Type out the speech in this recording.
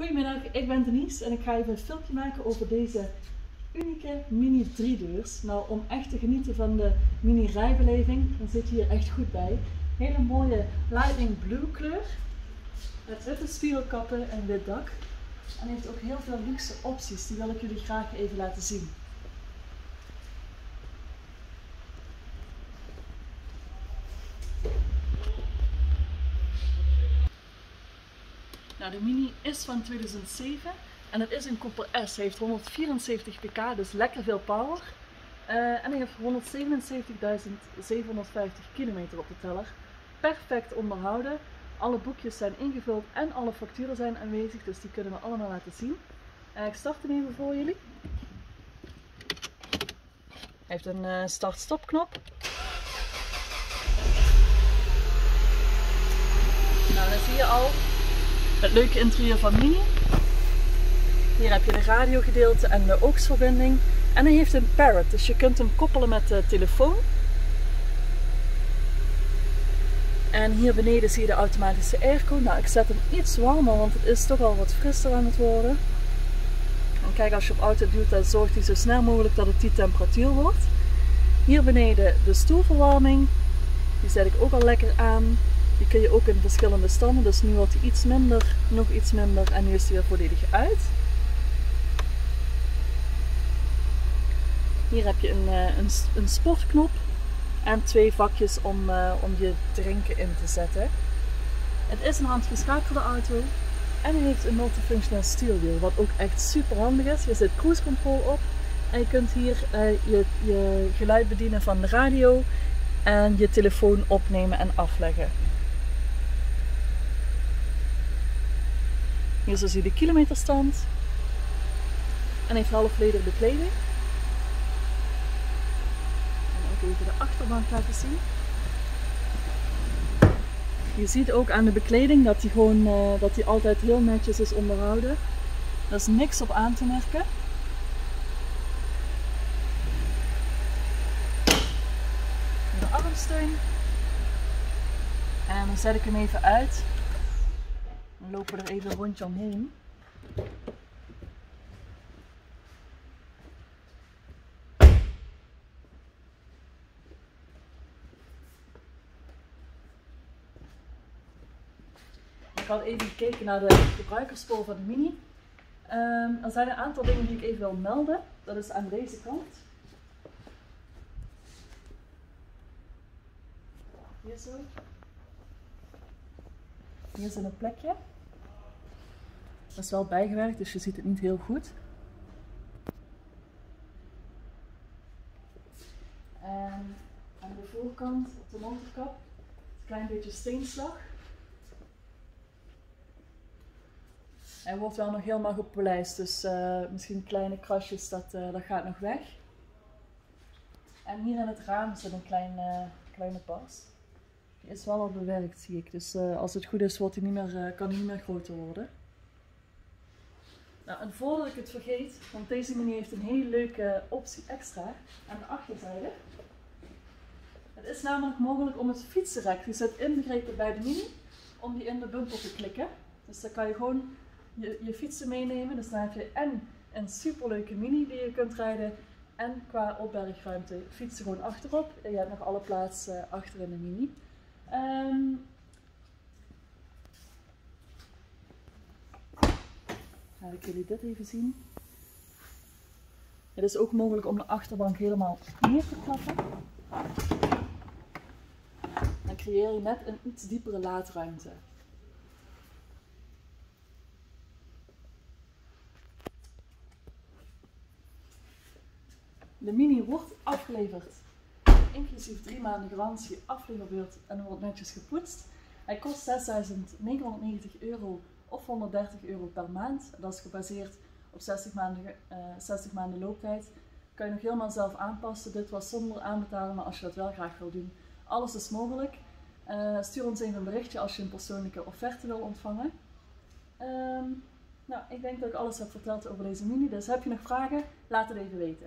Goedemiddag, ik ben Denise en ik ga even een filmpje maken over deze unieke mini driedeurs. Nou, om echt te genieten van de mini rijbeleving, dan zit hier echt goed bij. Hele mooie lightning blue kleur, met witte spiegelkappen en wit dak. En heeft ook heel veel luxe opties, die wil ik jullie graag even laten zien. Nou, de Mini is van 2007 en het is een Cooper S. Hij heeft 174 pk, dus lekker veel power. Uh, en hij heeft 177.750 kilometer op de teller. Perfect onderhouden. Alle boekjes zijn ingevuld en alle facturen zijn aanwezig, dus die kunnen we allemaal laten zien. Uh, ik start hem even voor jullie. Hij heeft een uh, start-stop knop. Nou, dan zie je al het leuke interieur van Mini. Hier heb je de radiogedeelte en de auxverbinding. En hij heeft een parrot, dus je kunt hem koppelen met de telefoon. En hier beneden zie je de automatische airco. Nou, ik zet hem iets warmer, want het is toch al wat frisser aan het worden. En kijk, als je op auto duwt, dan zorgt hij zo snel mogelijk dat het die temperatuur wordt. Hier beneden de stoelverwarming. Die zet ik ook al lekker aan. Die kun je ook in verschillende standen. Dus nu wordt hij iets minder, nog iets minder en nu is hij weer volledig uit. Hier heb je een, eh, een, een sportknop en twee vakjes om, uh, om je drinken in te zetten. Het is een handgeschakelde auto en hij heeft een multifunctional stuurwiel, wat ook echt super handig is. Je zit cruise control op en je kunt hier uh, je, je geluid bedienen van de radio en je telefoon opnemen en afleggen. Hier zo zie je de kilometerstand. En heeft half leder bekleding. En ook even de achterbank laten zien. Je ziet ook aan de bekleding dat die, gewoon, uh, dat die altijd heel netjes is onderhouden. Er is niks op aan te merken. De armsteun. En dan zet ik hem even uit. Dan lopen we er even een rondje omheen. Ik had even gekeken naar de gebruikerspoor van de Mini. Um, er zijn een aantal dingen die ik even wil melden. Dat is aan deze kant. Hier zo. Hier is een plekje. Dat is wel bijgewerkt, dus je ziet het niet heel goed. En aan de voorkant, op de motorkap, een klein beetje steenslag. Hij wordt wel nog helemaal gepolijst, dus uh, misschien kleine krasjes, dat, uh, dat gaat nog weg. En hier in het raam zit een klein, uh, kleine pas. Die is wel al bewerkt, zie ik. Dus als het goed is, wordt hij niet meer, kan hij niet meer groter worden. Nou, en voordat ik het vergeet, want deze manier heeft een hele leuke optie extra aan de achterzijde. Het is namelijk mogelijk om het fietsenrek, die zit inbegrepen bij de Mini, om die in de bumper te klikken. Dus dan kan je gewoon je, je fietsen meenemen. Dus dan heb je en een superleuke Mini die je kunt rijden en qua opbergruimte fietsen gewoon achterop. Je hebt nog alle plaats uh, achter in de Mini. Um, Laat ik jullie dit even zien. Het is ook mogelijk om de achterbank helemaal neer te klappen. Dan creëer je net een iets diepere laadruimte. De Mini wordt afgeleverd, inclusief drie maanden garantie, afleverbeurt en wordt netjes gepoetst. Hij kost 6.990 euro of 130 euro per maand. Dat is gebaseerd op 60 maanden, uh, 60 maanden looptijd. Kan je nog helemaal zelf aanpassen. Dit was zonder aanbetalen, maar als je dat wel graag wil doen, alles is mogelijk. Uh, stuur ons even een berichtje als je een persoonlijke offerte wil ontvangen. Um, nou, ik denk dat ik alles heb verteld over deze mini. Dus heb je nog vragen? Laat het even weten.